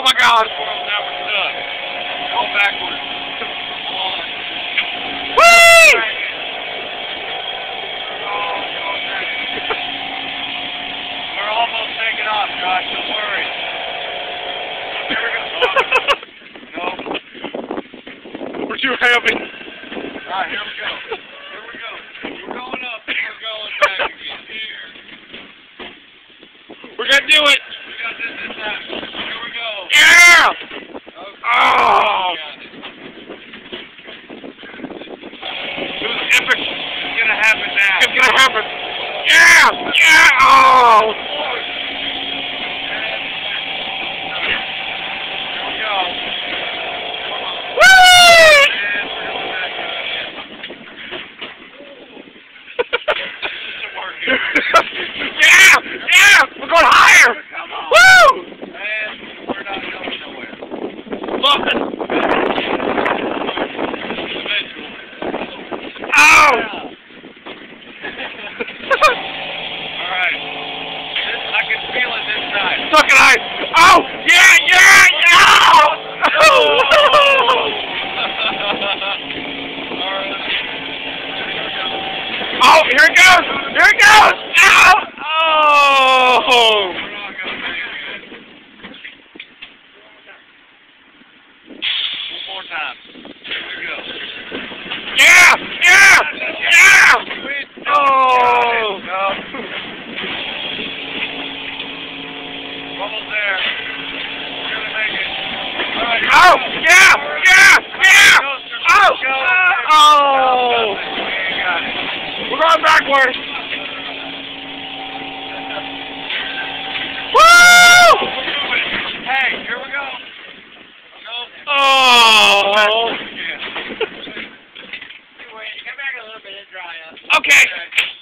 Oh my god. Now we're stuck. Go backwards. Whee! Oh. We're almost taking off, Josh. Don't worry. Here we go. No. We're too heavy. All right, here we go. Here we go. We're going up and we're going back again. Here. We're gonna do it. We got this this time. Here we go. Yeah! Okay. Oh! We got it. It was epic. It's gonna happen now. It's gonna happen. Yeah! Yeah! Oh! Here we go. Whee! And we're going back up. This isn't working. yeah! Yeah! We're going higher! Come on. Woo! And we're not going nowhere. Look. This time. Suck it, ice. Oh! Yeah! Yeah! Yeah! Oh! Oh! Here it goes! Here it goes! Oh! One more time. Here we go. Yeah! Yeah! Yeah! We Oh! No. Almost there. We're gonna make it. All right. here Oh! Yeah! Yeah! Yeah! Oh! Oh! We ain't got it. We're going backwards. Woo! Hey, here we go. Go. Oh! Yeah. Wait, come back a little bit and dry up. Okay. Okay.